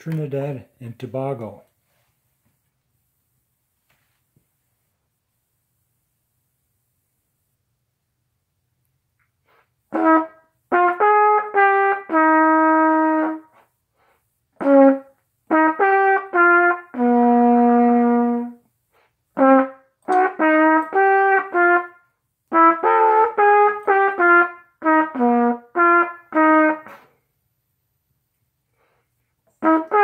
Trinidad and Tobago. Uh, You.